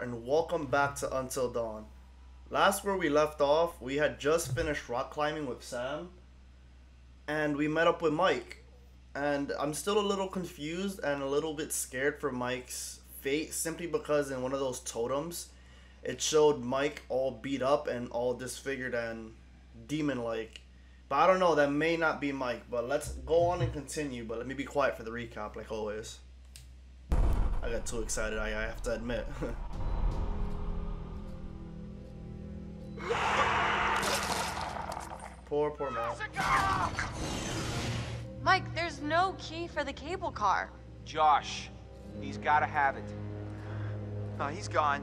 and welcome back to Until Dawn. Last where we left off, we had just finished rock climbing with Sam, and we met up with Mike. And I'm still a little confused and a little bit scared for Mike's fate, simply because in one of those totems, it showed Mike all beat up and all disfigured and demon-like. But I don't know, that may not be Mike. But let's go on and continue. But let me be quiet for the recap, like always. I got too excited, I, I have to admit. poor, poor man. Mike, there's no key for the cable car. Josh, he's gotta have it. No, he's gone.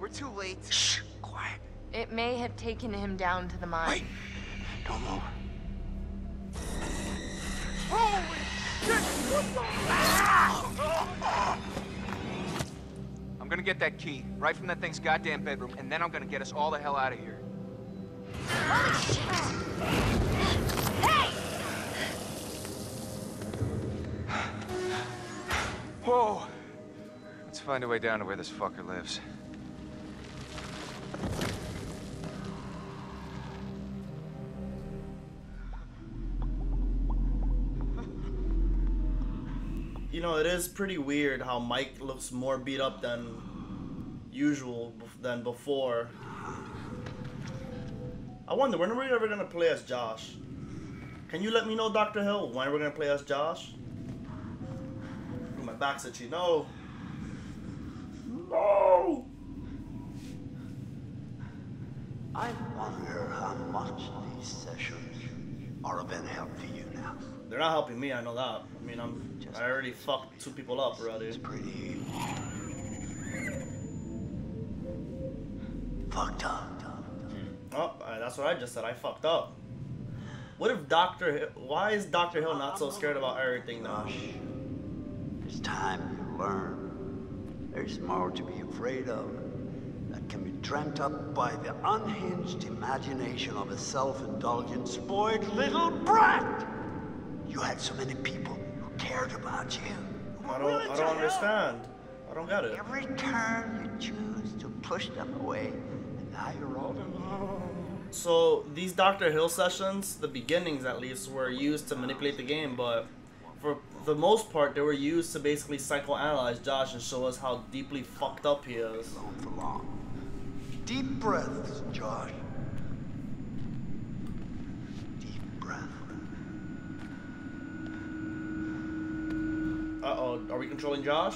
We're too late. Shh, quiet. It may have taken him down to the mine. Wait, don't move. Holy shit! What ah! I'm gonna get that key, right from that thing's goddamn bedroom, and then I'm gonna get us all the hell out of here. Whoa! Let's find a way down to where this fucker lives. Know, it is pretty weird how Mike looks more beat up than usual than before. I wonder when are we ever gonna play as Josh? Can you let me know, Doctor Hill, when are we're gonna play as Josh? My back's itchy. No. No. I wonder how much these sessions are of any help to you now. They're not helping me. I know that. I mean, I'm. I already fucked two people up already. It's pretty fucked up. Oh, uh, that's what I just said. I fucked up. What if Doctor? Hill, why is Doctor Hill not so scared about everything now? It's time you learn. There's more to be afraid of that can be dreamt up by the unhinged imagination of a self-indulgent, spoiled little brat. You had so many people who cared about you. I don't. I don't help. understand. I don't get it. Every turn you choose to push them away, and now you're all alone. So these Doctor Hill sessions, the beginnings at least, were used to manipulate the game, but for the most part, they were used to basically psychoanalyze Josh and show us how deeply fucked up he is. Alone for long. Deep breaths, Josh. Deep breath. Uh oh, are we controlling Josh?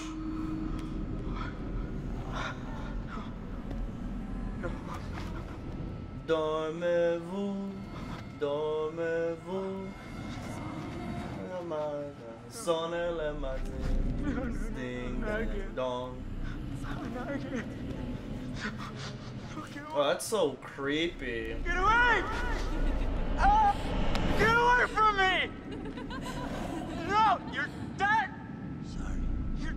Dormez-vous, dormez-vous. Le matin, sonne le matin. Ding ding dong. Oh, that's so creepy. Get away! Ah! Get away from me! No, you're dead! Sorry. You're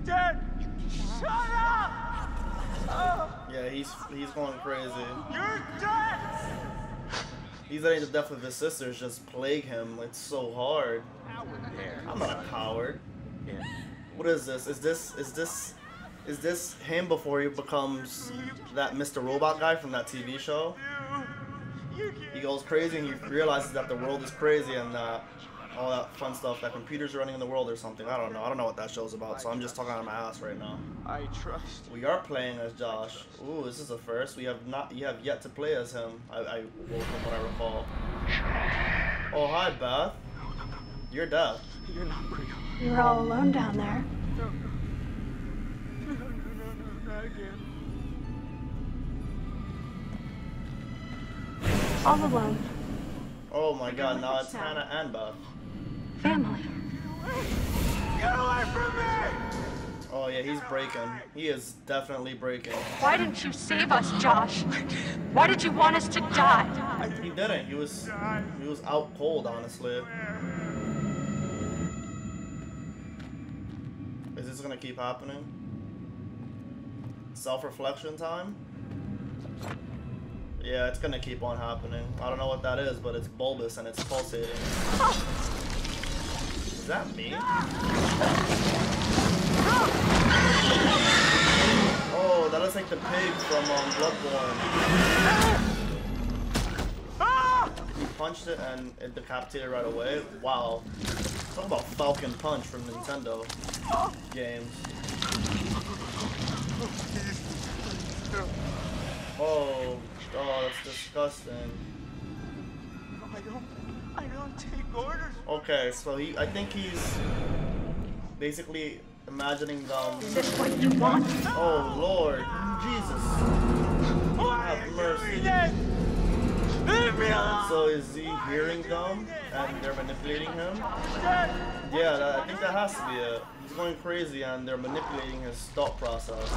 dead! Shut up! Oh, Yeah, he's he's going crazy. you're dead! He's letting the death of his sisters just plague him. It's so hard. I'm not a coward. What is this? Is this is this is this him before he becomes that Mr. Robot guy from that TV show? You, you He goes crazy and he realizes that the world is crazy and that all that fun stuff that computers are running in the world or something. I don't know. I don't know what that show's about, so I'm just talking out of my ass right now. I trust. We are playing as Josh. Ooh, this is a first. We have not. You have yet to play as him. I, I well, from what I recall. Oh hi, Beth. You're deaf. You're not real. You're all alone down there. No, no. No, no, no, no, not again. All alone. Oh my God! Now it's Hannah and Beth. Family. Get away from me! Oh yeah, he's breaking. He is definitely breaking. Why didn't you save us, Josh? Why did you want us to die? He didn't. He was he was out cold, honestly. Is this gonna keep happening? Self-reflection time? Yeah, it's gonna keep on happening. I don't know what that is, but it's bulbous and it's pulsating. Is that me? Oh, that looks like the pig from um, Bloodborne. He punched it and it decapitated right away. Wow. Talk about Falcon Punch from Nintendo games. Oh, oh, that's disgusting. Take orders. Okay, so he, I think he's basically imagining them. Is this what you want? Oh Lord, Jesus, Why have mercy. Leave me alone. So is he hearing them and they're manipulating him? Yeah, that, I think that has to be it. He's going crazy and they're manipulating his thought process.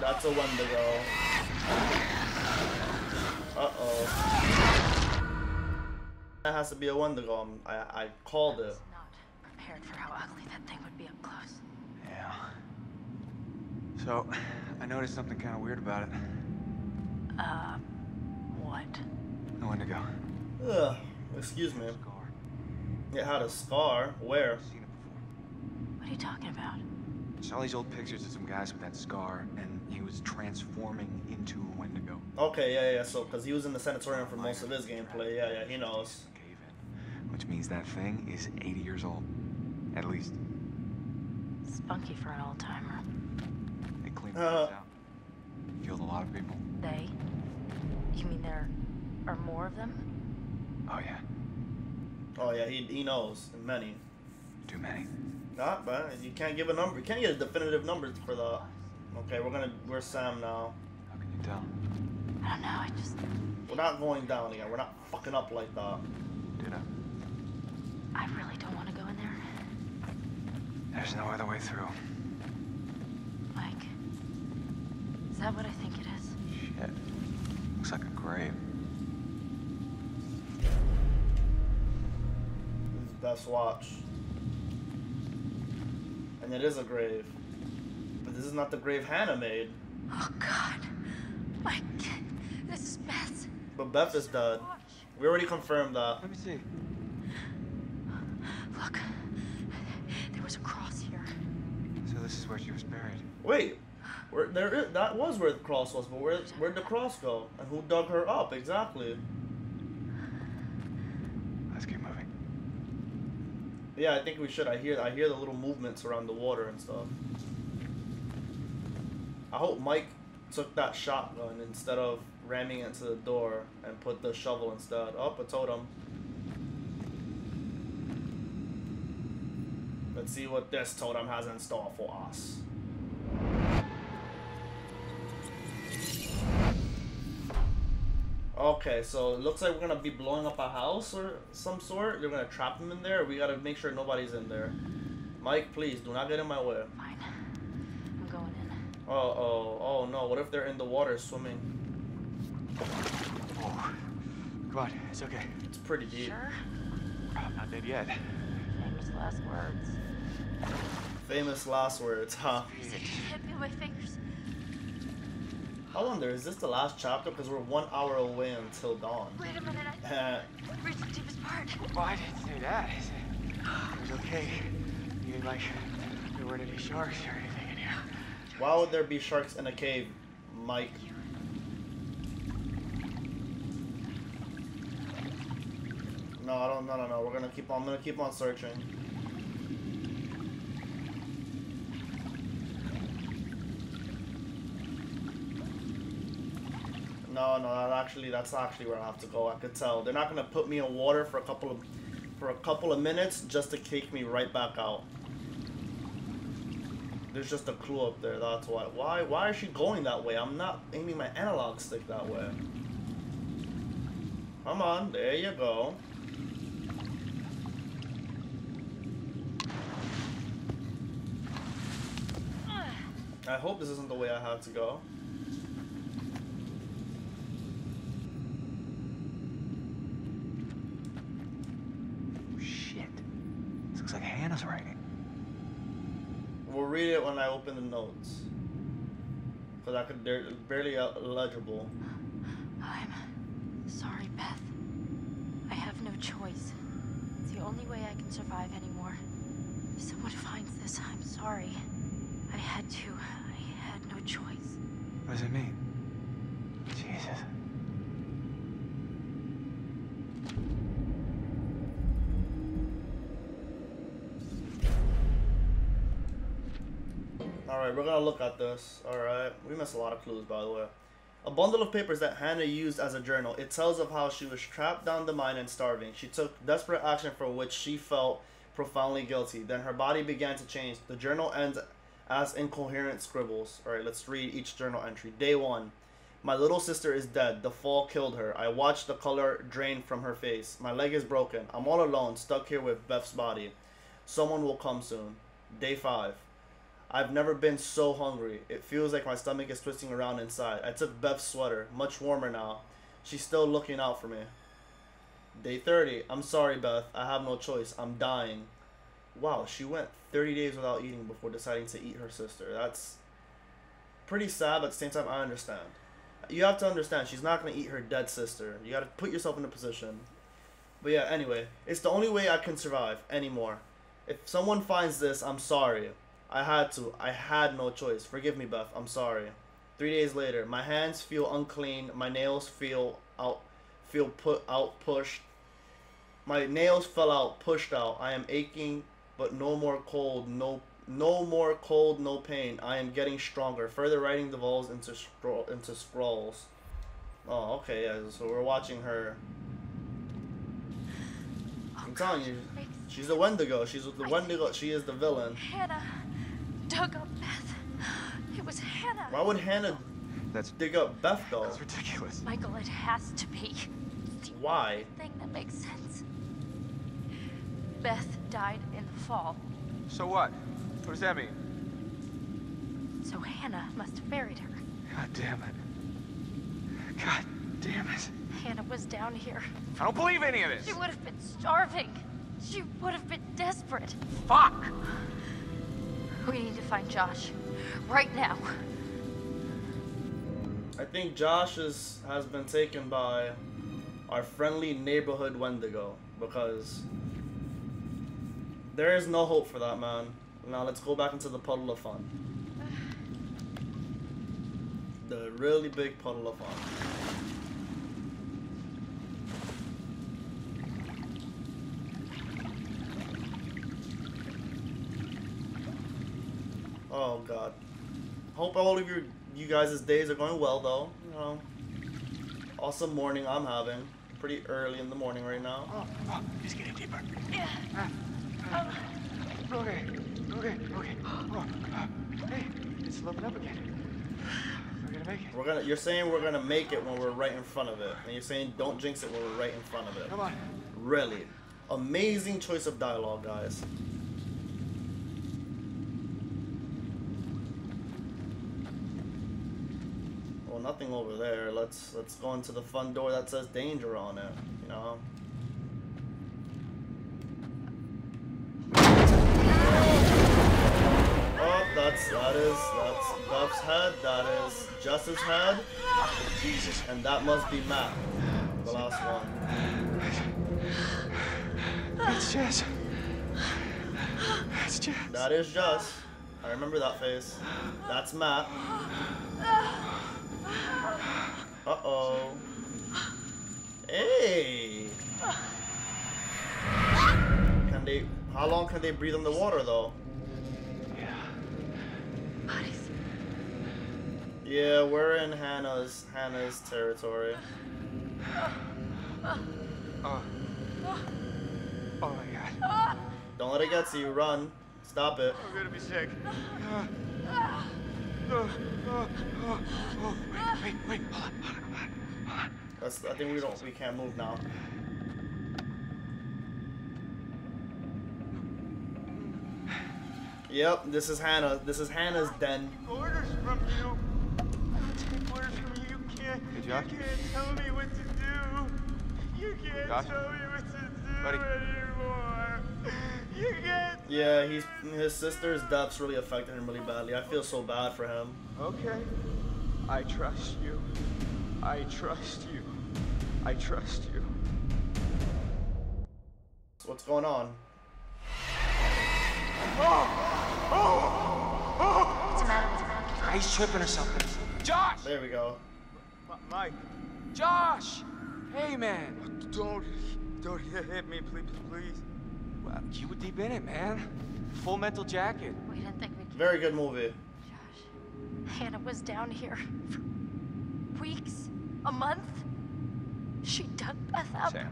That's a Wendigo. Uh-oh. That has to be a Wendigo. I'm- I, I called it. Not prepared for how ugly that thing would be up close. Yeah. So, I noticed something kind of weird about it. Uh, what? The Wendigo. Ugh, excuse me. Scar. It had a scar. Where? I've seen it before. What are you talking about? Saw these old pictures of some guys with that scar, and he was transforming into a Wendigo. Okay, yeah, yeah. So, because he was in the sanatorium for most of his gameplay. Yeah, yeah, he knows. Which means that thing is 80 years old. At least. Spunky for an old timer. They cleaned the Uh. out. Killed a lot of people. They? You mean there are more of them? Oh, yeah. Oh yeah, he, he knows. Many. Too many. Not, but you can't give a number. You can't get a definitive number for the. Okay, we're gonna. We're Sam now. How can you tell? I don't know, I just. We're not going down again. We're not fucking up like that. Did I? I really don't want to go in there. There's no other way through. Mike. Is that what I think it is? Shit. Looks like a grave. His best watch. And it is a grave. But this is not the grave Hannah made. Oh, God. Mike. This is Beth. But Beth is dead. We already confirmed that. Let me see. Look. There was a cross here. So this is where she was buried. Wait, where there is, that was where the cross was, but where where'd the cross go? And who dug her up exactly? Let's keep moving. Yeah, I think we should. I hear I hear the little movements around the water and stuff. I hope Mike took that shotgun instead of ramming it to the door and put the shovel instead. Oh, a totem. Let's see what this totem has in store for us. Okay, so it looks like we're gonna be blowing up a house or some sort. They're gonna trap them in there. We gotta make sure nobody's in there. Mike, please do not get in my way. Fine. I'm going in. Oh, oh, oh no! What if they're in the water swimming? Oh. Come on, it's okay. It's pretty deep. Sure? I'm not dead yet. Famous last words. Famous last words, huh? Is it? Can't feel my fingers. I wonder, is this the last chapter? Because we're one hour away until dawn. Wait a minute. I reached the deepest part. Well, I didn't say that. I said it was okay. You mean like there weren't any sharks or anything in here? Why would there be sharks in a cave, Mike? No, I don't. No, no, no. We're gonna keep on. I'm gonna keep on searching. No, no. That actually, that's actually where I have to go. I could tell. They're not gonna put me in water for a couple of, for a couple of minutes just to kick me right back out. There's just a clue up there. That's why. Why? Why is she going that way? I'm not aiming my analog stick that way. Come on. There you go. I hope this isn't the way I have to go. Oh, shit. This looks like Hannah's writing. We'll read it when I open the notes. Because I could, they're barely legible. I'm sorry, Beth. I have no choice. It's the only way I can survive anymore. If someone finds this, I'm sorry. I had to. I had no choice. What does it mean? Jesus. Alright, we're gonna look at this. Alright. We missed a lot of clues, by the way. A bundle of papers that Hannah used as a journal. It tells of how she was trapped down the mine and starving. She took desperate action for which she felt profoundly guilty. Then her body began to change. The journal ends as incoherent scribbles. Alright, let's read each journal entry. Day 1. My little sister is dead. The fall killed her. I watched the color drain from her face. My leg is broken. I'm all alone, stuck here with Beth's body. Someone will come soon. Day 5. I've never been so hungry. It feels like my stomach is twisting around inside. I took Beth's sweater, much warmer now. She's still looking out for me. Day 30. I'm sorry, Beth. I have no choice. I'm dying. Wow, she went 30 days without eating before deciding to eat her sister. That's pretty sad, but at the same time, I understand. You have to understand, she's not going to eat her dead sister. You got to put yourself in a position. But yeah, anyway, it's the only way I can survive anymore. If someone finds this, I'm sorry. I had to. I had no choice. Forgive me, Beth. I'm sorry. Three days later, my hands feel unclean. My nails feel out, feel put out, pushed. My nails fell out, pushed out. I am aching, but no more cold. No, no more cold. No pain. I am getting stronger. Further writing the vowels into scroll into scrolls. Oh, okay. Yeah. So we're watching her. I'm oh, telling you, she's the Wendigo. She's the Wendigo. She is the villain. Hannah dug up Beth. It was Hannah. Why would Hannah That's dig up Beth though? that's ridiculous. Michael, it has to be. It's the Why? only thing that makes sense. Beth died in the fall, So what? What does that mean? so Hannah must have buried her. God damn it. God damn it. Hannah was down here. I don't believe any of this. She would have been starving. She would have been desperate. Fuck! We need to find Josh. Right now. I think Josh is, has been taken by our friendly neighborhood Wendigo because there is no hope for that man. Now let's go back into the puddle of fun. The really big puddle of fun. Oh god. Hope all of your you guys' days are going well though. You know. Awesome morning I'm having. Pretty early in the morning right now. Oh, oh, he's getting deeper. Yeah. Ah. Okay, okay, okay. Oh, uh, hey, it's sloping up again. We're gonna make it. We're gonna you're saying we're gonna make it when we're right in front of it. And you're saying don't jinx it when we're right in front of it. Come on. Really. Amazing choice of dialogue, guys. Nothing over there. Let's let's go into the fun door that says danger on it. You know. Oh, that's that is that's Buff's head. That is Jess's head, Jesus. and that must be Matt, the last one. It's Jess. It's Jess. That is Jess. I remember that face. That's Matt. Uh oh. Hey. Can they? How long can they breathe underwater though? Yeah. Bodies. Yeah, we're in Hannah's Hannah's territory. Oh. Oh my god. Don't let it get to you. Run. Stop it. I'm gonna be sick. Uh, oh, oh, oh, oh. Wait, wait, wait. Hold on, hold on, hold on. That's. I think we don't. We can't move now. Yep. This is Hannah. This is Hannah's den. Orders from you. I take orders from you. You can't. Hey, Josh? You can't tell me what to do. You can't Josh? tell me what to do Buddy? Anymore. You can't. Yeah, he's his sister's death's really affected him really badly. I feel so bad for him. Okay. I trust you. I trust you. I trust you. What's going on? Oh, What's the matter with him? He's tripping or something. Josh! There we go. Mike. Josh! Hey, man. Don't, don't hit me, please, please. Well, you were deep in it, man. Full mental jacket. We didn't think we could. Very good movie. Josh. Hannah was down here for weeks, a month. She dug Beth up. Sam.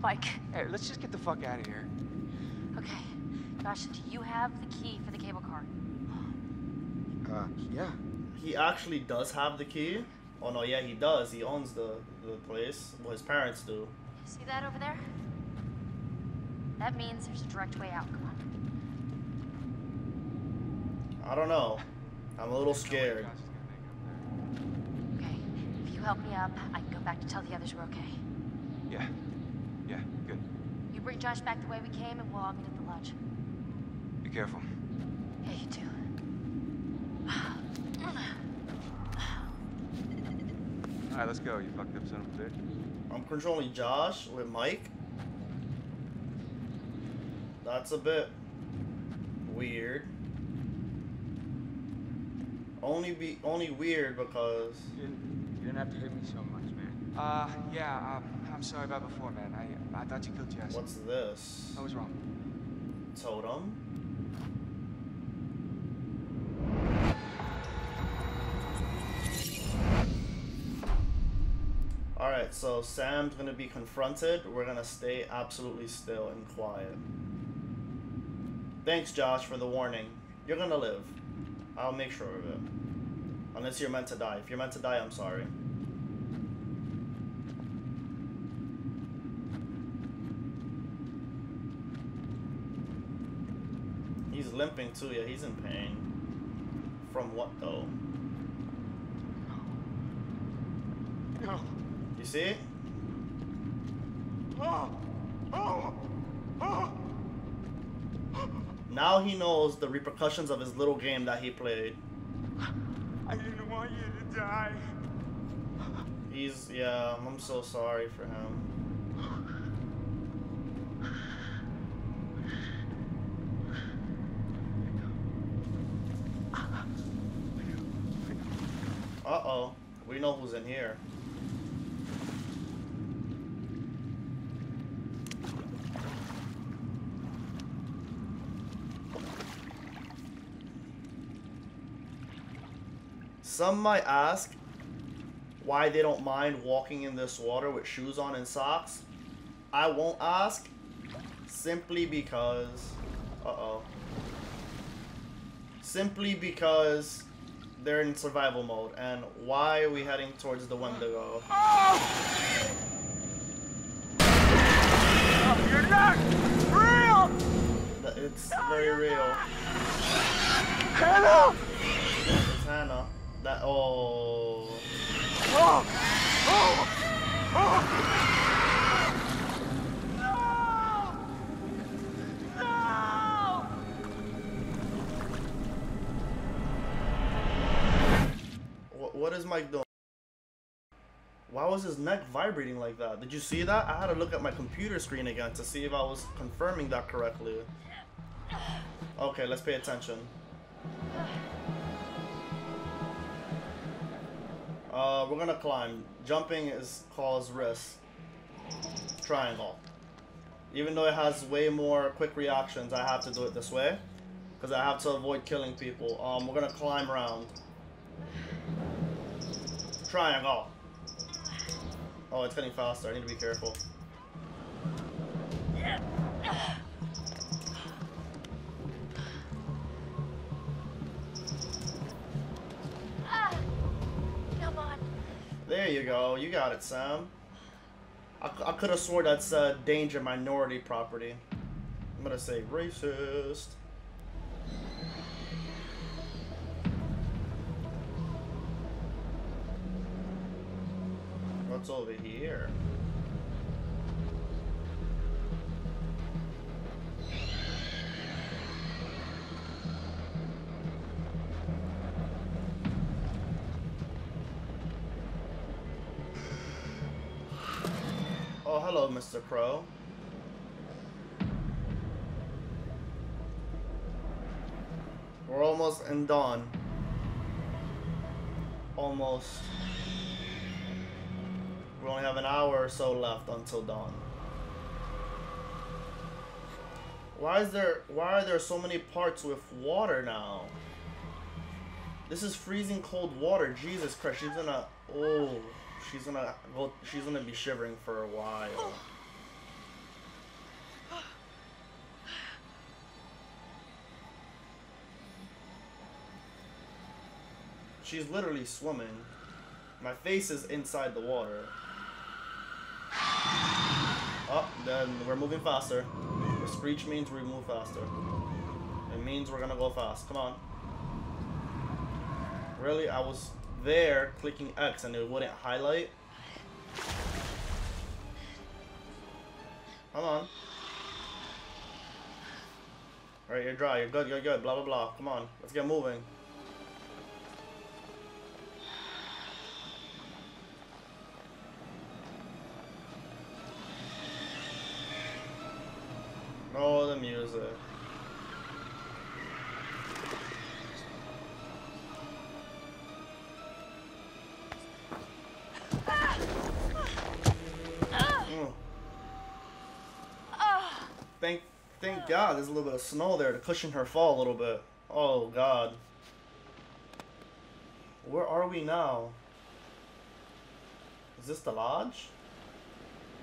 Mike, Hey, let's just get the fuck out of here. okay. Josh, do you have the key for the cable car? Uh, yeah. He actually does have the key. Oh no, yeah, he does. He owns the the place. Well, his parents do. You see that over there? That means there's a direct way out. Come on. I don't know. I'm a little scared. Okay. If you help me up, I can go back to tell the others we're okay. Yeah. Yeah, good. You bring Josh back the way we came, and we'll all meet at the lodge. Be careful. Yeah, you too. All right, let's go. You fucked up son of a bitch. I'm controlling Josh with Mike. That's a bit weird. Only be only weird because You didn't, you didn't have to hit me so much, man. Uh, yeah, um, I'm sorry about before, man. I, I thought you killed Jess. what's this? I was wrong. Totem. Alright, so Sam's gonna be confronted. We're gonna stay absolutely still and quiet. Thanks, Josh, for the warning. You're gonna live. I'll make sure of it. Unless you're meant to die. If you're meant to die, I'm sorry. He's limping too, yeah, he's in pain. From what though? No. You see? Oh! Oh! Oh! Now he knows the repercussions of his little game that he played. I didn't want you to die. He's, yeah, I'm so sorry for him. Uh-oh. We know who's in here. Some might ask why they don't mind walking in this water with shoes on and socks. I won't ask simply because uh-oh. Simply because they're in survival mode and why are we heading towards the Wendigo? You're not real! It's very real. Hannah! That oh Oh! Oh! Oh! What is Mike doing? Why was his neck vibrating like that? Did you see that? I had to look at my computer screen again to see if I was confirming that correctly. Okay, let's pay attention. We're gonna climb. Jumping is cause risk. Triangle. Even though it has way more quick reactions, I have to do it this way. Because I have to avoid killing people. Um, we're gonna climb around. Triangle. Oh, it's getting faster. I need to be careful. You go. You got it, Sam. I, I could have swore that said danger minority property. I'm gonna say racist. What's over here? Mr. Crow. We're almost in dawn. Almost. We only have an hour or so left until dawn. Why is there why are there so many parts with water now? This is freezing cold water. Jesus Christ, she's gonna oh she's gonna go she's gonna be shivering for a while. She's literally swimming. My face is inside the water. Oh, then we're moving faster. The screech means we move faster. It means we're gonna go fast. Come on. Really? I was there clicking X and it wouldn't highlight? Come on. Alright, you're dry. You're good. You're good. Blah, blah, blah. Come on. Let's get moving. The music. Mm. Thank, thank God there's a little bit of snow there to cushion her fall a little bit. Oh God. Where are we now? Is this the lodge?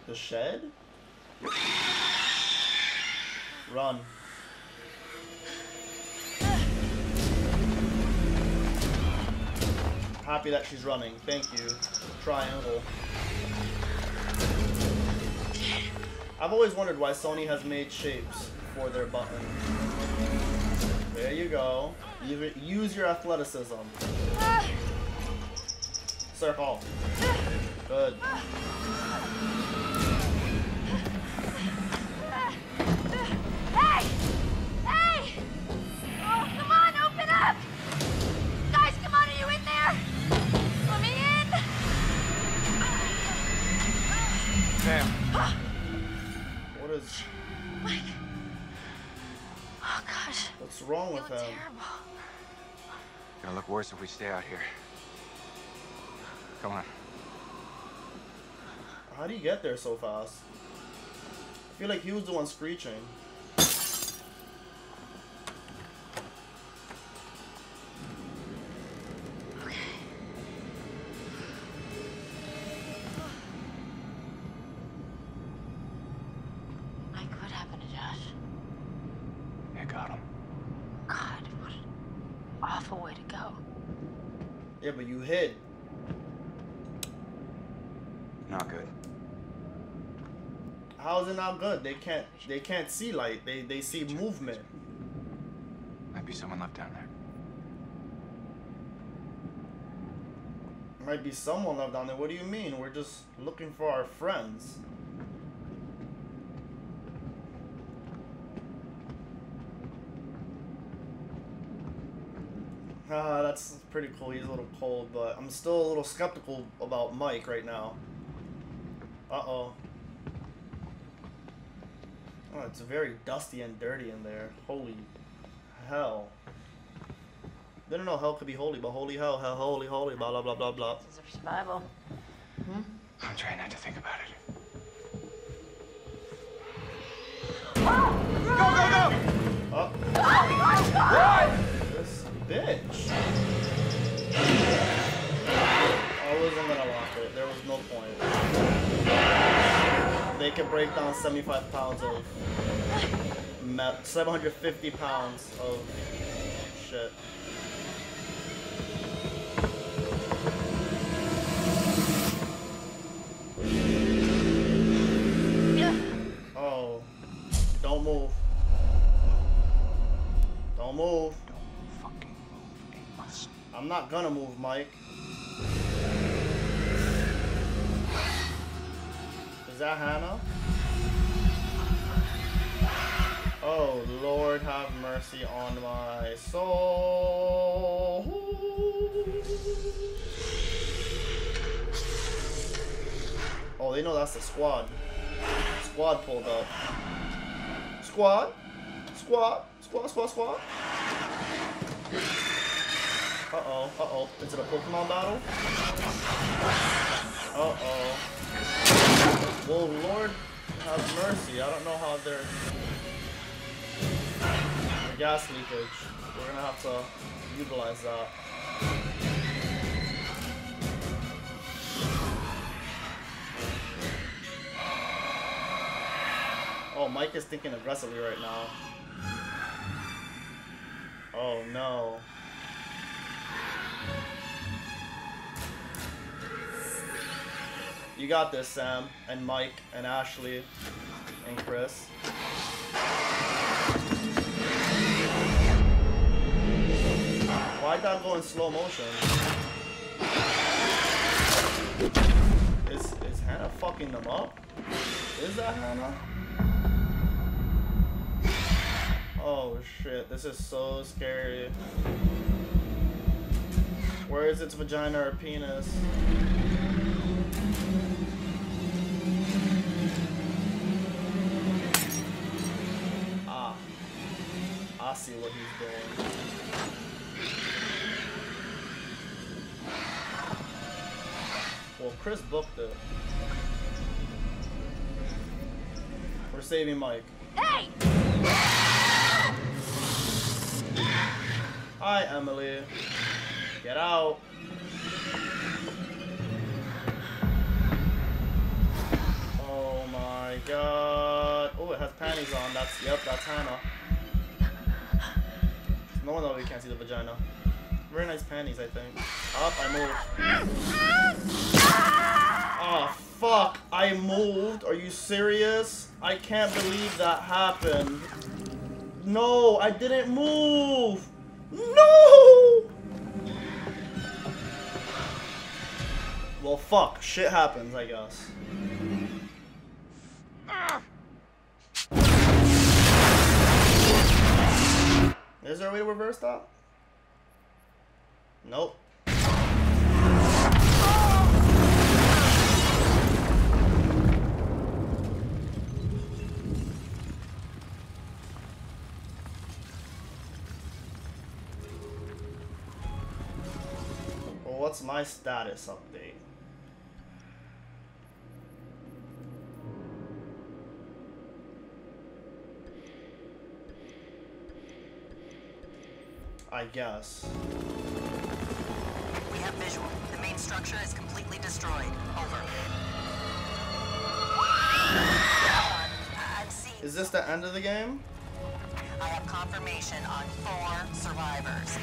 The shed? Run. Happy that she's running. Thank you. Triangle. I've always wondered why Sony has made shapes for their button. There you go. Use your athleticism. Circle. Good. Sam, What is... Mike. Oh, gosh. What's wrong with look him? terrible. gonna look worse if we stay out here. Come on. How do you get there so fast? I feel like he was the one screeching. Not good. How is it not good? They can't they can't see light. They they see movement. Might be someone left down there. Might be someone left down there. What do you mean? We're just looking for our friends. Ah, that's pretty cool. He's a little cold, but I'm still a little skeptical about Mike right now. Uh-oh. Oh, it's very dusty and dirty in there. Holy hell. Didn't know hell could be holy, but holy hell, hell, holy, holy, blah, blah, blah, blah, blah. This is survival. Hmm? I'm trying not to think about it. Oh, this bitch. I wasn't gonna lock it. There was no point. They could break down 75 pounds of 750 pounds of shit. Oh, don't move. Don't move. I'm not gonna move, Mike. Is that Hannah? Oh, Lord, have mercy on my soul. Oh, they know that's the squad. Squad pulled up. Squad? Squad? Squad, squad, squad? Uh-oh, uh-oh. Is it a Pokemon battle? Uh-oh. Well, Lord have mercy. I don't know how they're... The gas leakage. We're gonna have to utilize that. Oh, Mike is thinking aggressively right now. Oh no. You got this, Sam, and Mike, and Ashley, and Chris. Why'd that go in slow motion? Is, is Hannah fucking them up? Is that Hannah? Oh shit, this is so scary. Where is its vagina or penis? Ah. I see what he's doing. Well, Chris booked it. We're saving Mike. Hey! Hi, Emily. Get out. Oh my god. Oh, it has panties on. That's, yep, that's Hannah. No wonder we can't see the vagina. Very nice panties, I think. Up, I moved. Oh, fuck. I moved. Are you serious? I can't believe that happened. No, I didn't move. Fuck. Shit happens, I guess. Is there a way to reverse that? Nope. What's my status update? I guess. We have visual. The main structure is completely destroyed. Over. Is this the end of the game? I have confirmation on four survivors.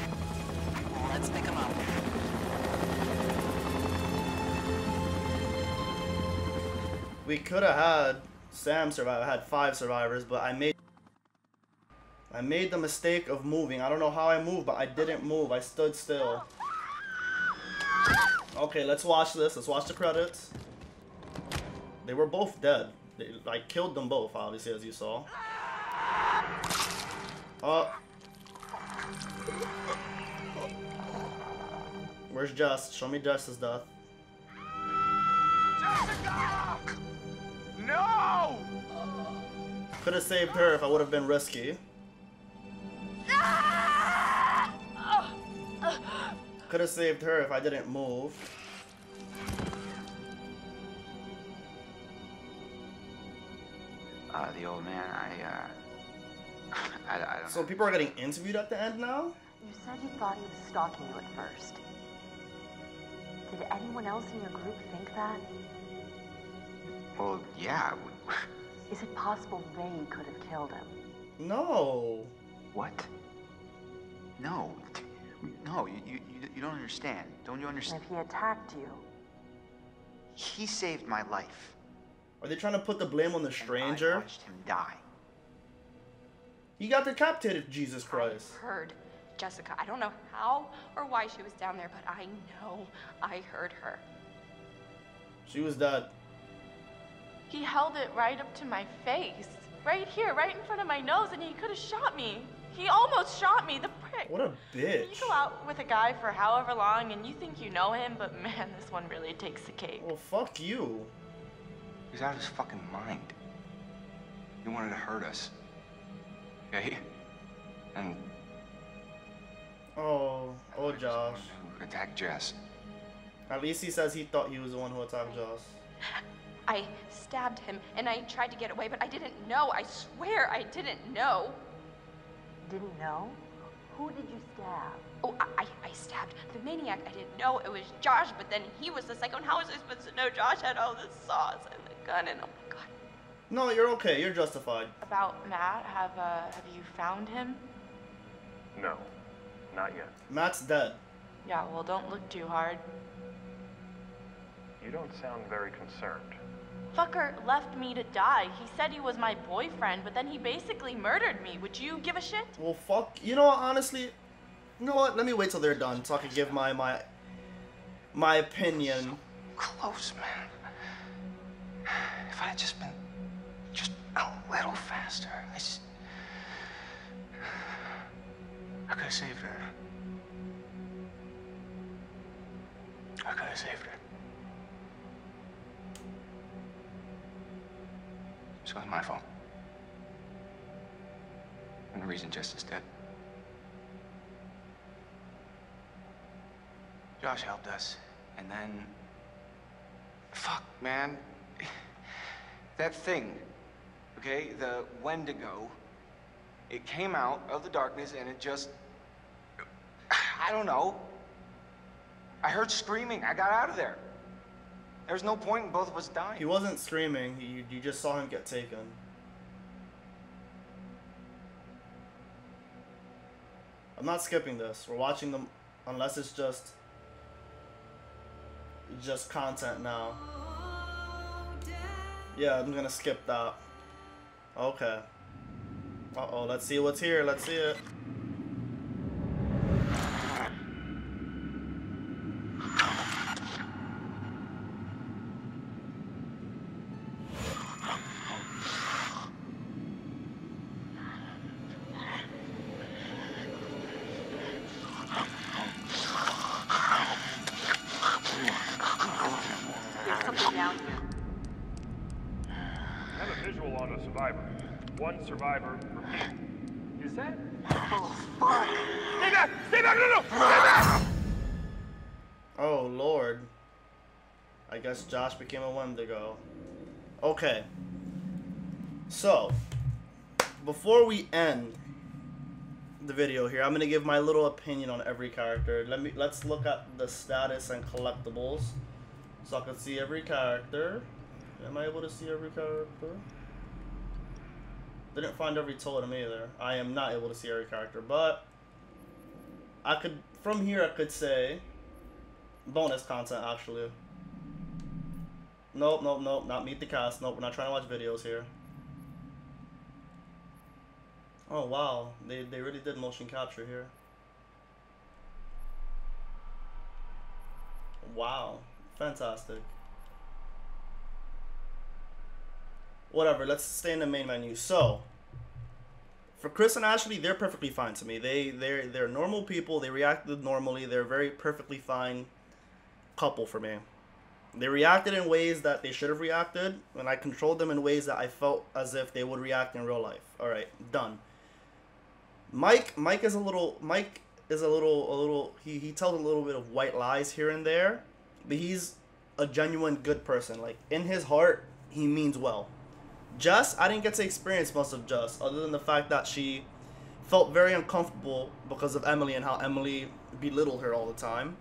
Let's pick them up. We could have had Sam survive. I had five survivors, but I made I made the mistake of moving. I don't know how I moved, but I didn't move. I stood still. Okay, let's watch this. Let's watch the credits. They were both dead. They, I killed them both, obviously, as you saw. Oh. Where's Jess? Show me Jess's death. Jessica! No! Could have saved her if I would have been risky. Could have saved her if I didn't move. Uh, the old man, I, uh, I, I don't So people are getting interviewed at the end now? You said you thought he was stalking you at first. Did anyone else in your group think that? Well, yeah. w- Is it possible they could have killed him? No. What? No. No, you, you, you- you don't understand. Don't you understand? if he attacked you, He saved my life. Are they trying to put the blame on the and I watched him die. He got decapitated, Jesus Christ. I heard Jessica. I don't know how or why she was down there, but I know I heard her. She was dead. He held it right up to my face. Right here, right in front of my nose, and he could have shot me. He almost shot me, the prick. What a bitch. You go out with a guy for however long and you think you know him, but man, this one really takes the cake. Well, fuck you. He's out of his fucking mind. He wanted to hurt us. Okay? And Oh, oh, Josh. Attack Jess? At least he says he thought he was the one who attacked Josh. I stabbed him and I tried to get away, but I didn't know. I swear I didn't know. Didn't know? Who did you stab? Oh, I, I, I stabbed the maniac. I didn't know it was Josh, but then he was the psycho. And how was I supposed to know Josh had all the sauce and the gun and oh my god. No, you're okay. You're justified. About Matt, have uh, have you found him? No, not yet. Matt's dead. Yeah, well, don't look too hard. You don't sound very concerned. Fucker left me to die. He said he was my boyfriend, but then he basically murdered me. Would you give a shit? Well, fuck. You know what? Honestly, you know what? Let me wait till they're done so I can give my my my opinion. Close, man. If I had just been just a little faster, I just. I could have saved her. I could have saved her. It was my fault. And the reason Jess is dead. Josh helped us, and then. Fuck, man. That thing, okay, the Wendigo, it came out of the darkness and it just. I don't know. I heard screaming. I got out of there. There's no point in both of us dying. He wasn't screaming. You you just saw him get taken. I'm not skipping this. We're watching them unless it's just just content now. Yeah, I'm gonna skip that. Okay. Uh oh, let's see what's here. Let's see it. There's something down here. I have a visual on a survivor. One survivor. Repeat. Is that? Oh, fuck! Stay back! Stay back! No, no! Stay back! Oh lord. I guess Josh became a Wendigo. Okay. So, before we end the video here, I'm gonna give my little opinion on every character. Let me let's look at the status and collectibles, so I can see every character. Am I able to see every character? Didn't find every totem either. I am not able to see every character, but I could from here I could say bonus content actually. Nope, nope, nope, not meet the cast. Nope, we're not trying to watch videos here. Oh wow, they they really did motion capture here. Wow, fantastic. Whatever, let's stay in the main menu. So, for Chris and Ashley, they're perfectly fine to me. They they're they're normal people. They reacted normally. They're very perfectly fine couple for me. They reacted in ways that they should have reacted, and I controlled them in ways that I felt as if they would react in real life. All right, done. Mike, Mike is a little, Mike is a little, a little. He he tells a little bit of white lies here and there, but he's a genuine good person. Like in his heart, he means well. Jess, I didn't get to experience most of Jess, other than the fact that she felt very uncomfortable because of Emily and how Emily belittled her all the time.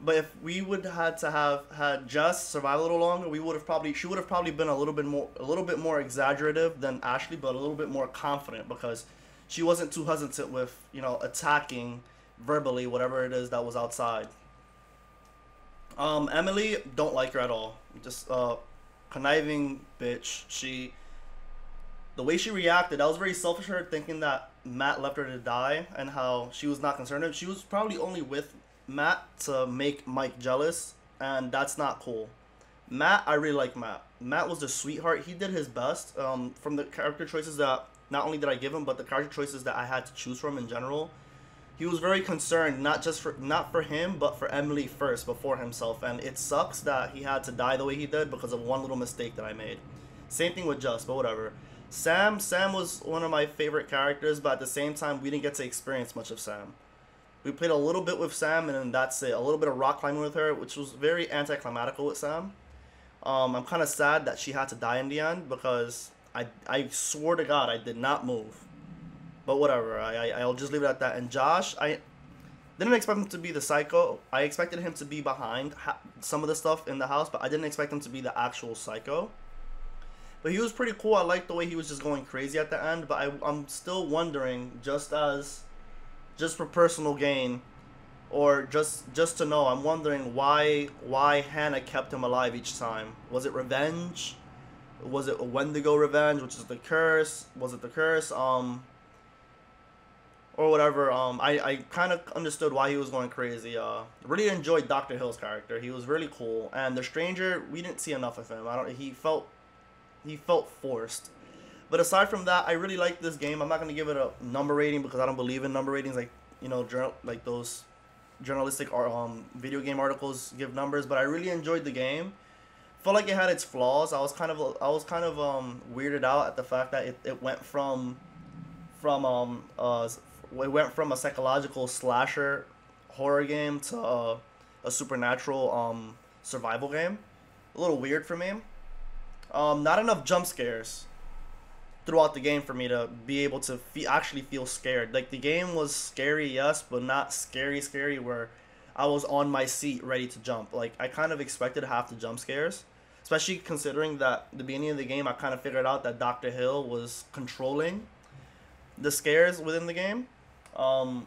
But if we would had to have had Jess survive a little longer, we would have probably she would have probably been a little bit more a little bit more exaggerative than Ashley, but a little bit more confident because she wasn't too hesitant with you know attacking verbally whatever it is that was outside. Um, Emily don't like her at all. Just uh, conniving bitch. She the way she reacted, that was very selfish her thinking that Matt left her to die and how she was not concerned. She was probably only with Matt to make Mike jealous, and that's not cool. Matt, I really like Matt. Matt was the sweetheart. He did his best. Um, from the character choices that not only did I give him, but the character choices that I had to choose from in general. He was very concerned, not just for not for him, but for Emily first before himself. And it sucks that he had to die the way he did because of one little mistake that I made. Same thing with Just, but whatever. Sam, Sam was one of my favorite characters, but at the same time, we didn't get to experience much of Sam. We played a little bit with Sam, and then that's it. A little bit of rock climbing with her, which was very anticlimactical with Sam. Um, I'm kind of sad that she had to die in the end because I, I swore to God I did not move. But whatever, I, I, I'll just leave it at that. And Josh, I didn't expect him to be the psycho. I expected him to be behind some of the stuff in the house, but I didn't expect him to be the actual psycho. But he was pretty cool. I liked the way he was just going crazy at the end. But I, I'm still wondering, just as, just for personal gain, or just just to know, I'm wondering why why Hannah kept him alive each time. Was it revenge? Was it a Wendigo revenge, which is the curse? Was it the curse? Um, or whatever. Um, I, I kind of understood why he was going crazy. Uh, really enjoyed Doctor Hill's character. He was really cool. And the stranger, we didn't see enough of him. I don't. He felt, he felt forced. But aside from that, I really like this game. I'm not gonna give it a number rating because I don't believe in number ratings like you know journal like those journalistic or um video game articles give numbers. But I really enjoyed the game. Felt like it had its flaws. I was kind of I was kind of um weirded out at the fact that it, it went from from um uh we went from a psychological slasher horror game to a, a supernatural um, survival game. A little weird for me. Um, not enough jump scares throughout the game for me to be able to fe- actually feel scared. Like the game was scary, yes, but not scary, scary where I was on my seat ready to jump. Like I kind of expected half the jump scares, especially considering that the beginning of the game I kind of figured out that Dr. Hill was controlling the scares within the game. Um,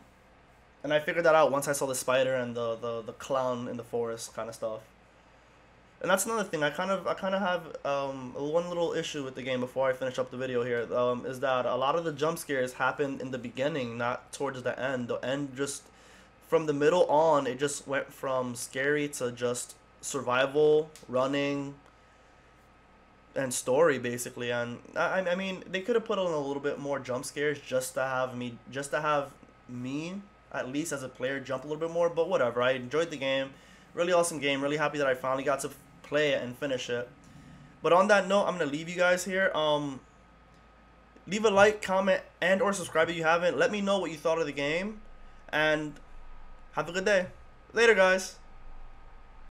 and I figured that out once I saw the spider and the, the, the clown in the forest kind of stuff. And that's another thing. I kind of I kind of have um, one little issue with the game before I finish up the video here. Um, is that a lot of the jump scares happen in the beginning, not towards the end. The end just from the middle on, it just went from scary to just survival, running, and story basically. And I I mean they could have put on a little bit more jump scares just to have me just to have me at least as a player jump a little bit more. But whatever. I enjoyed the game. Really awesome game. Really happy that I finally got to play it and finish it. But on that note, I'm gonna leave you guys here. Um, leave a like, comment, and or subscribe if you haven't. Let me know what you thought of the game, and have a good day. Later, guys.